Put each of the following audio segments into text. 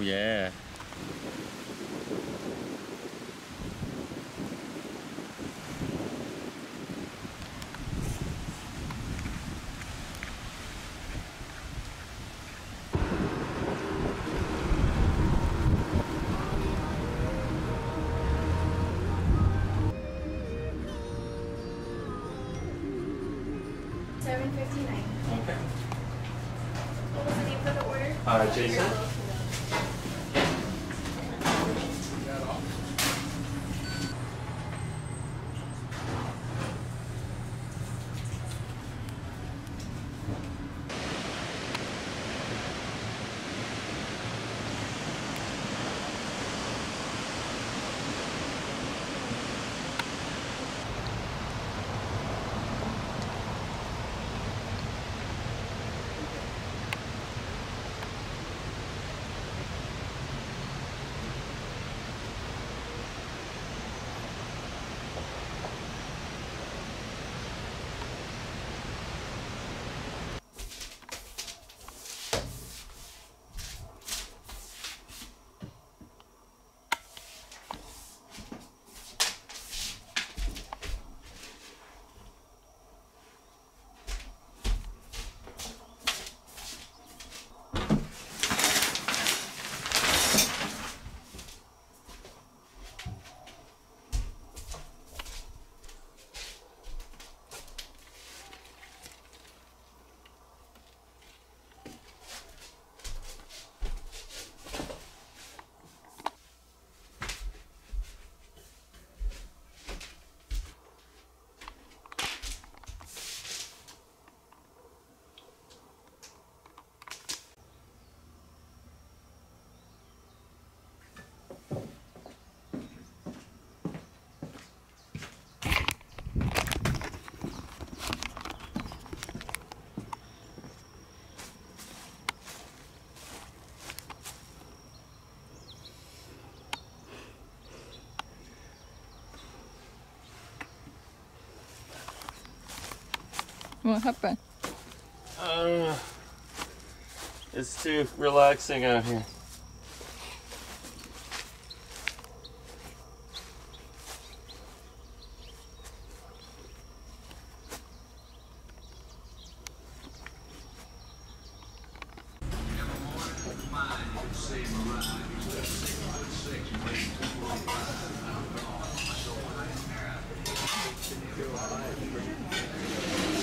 Oh yeah. Seven fifty-nine. Okay. What was the name for the order? Uh, Jason. What happened? Uh, it's too relaxing out here.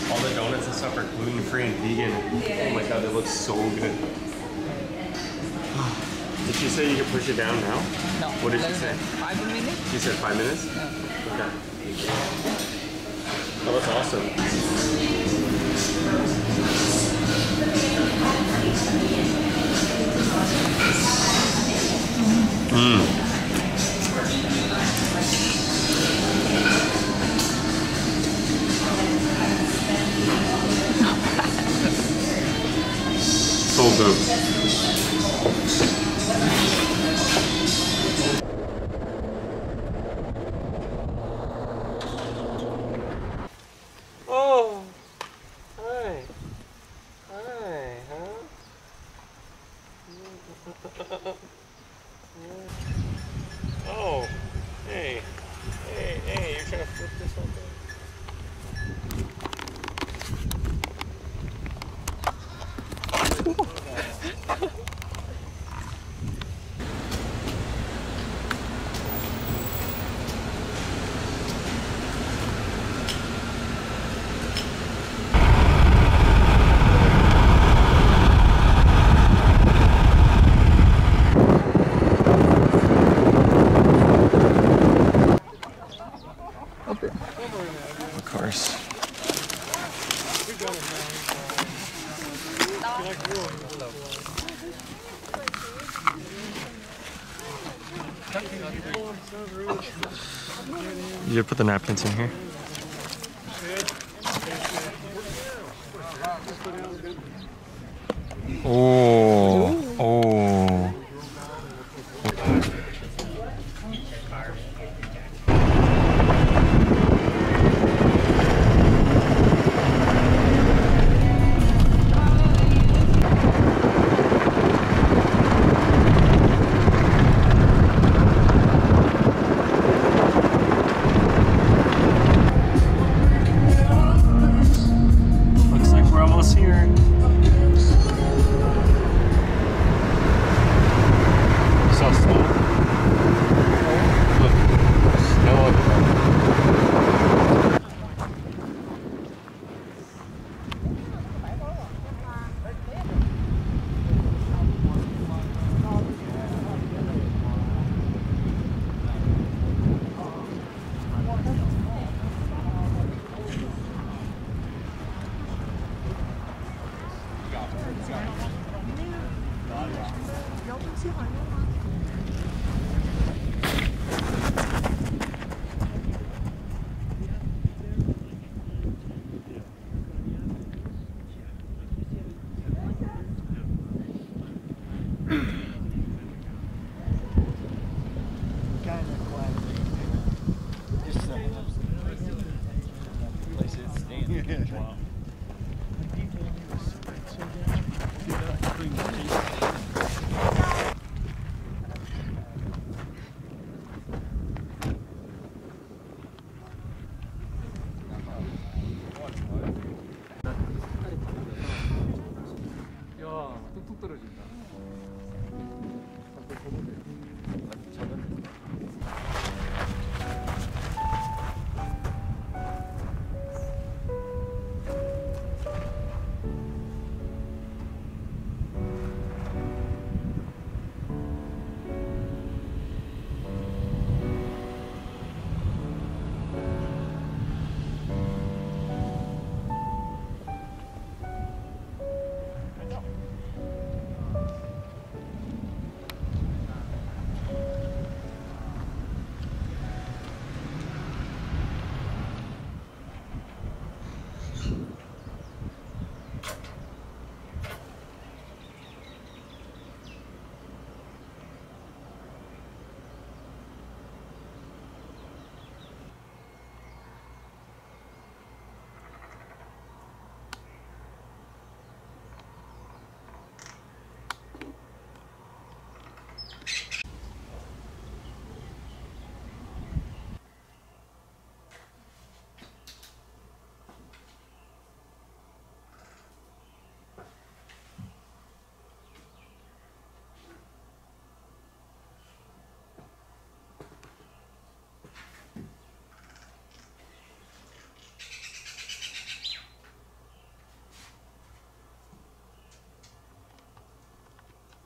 All the donuts and stuff are gluten free and vegan. Oh my god, they look so good. Did she say you could push it down now? No. What did she say? Five minutes? She said five minutes? Yeah. Okay. Oh, that's awesome. So You put the napkins in here. Oh. here. 小宝宝，我们那个那个什么遥控器好用吗？ 뚝뚝 떨어진다.